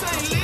say Louis.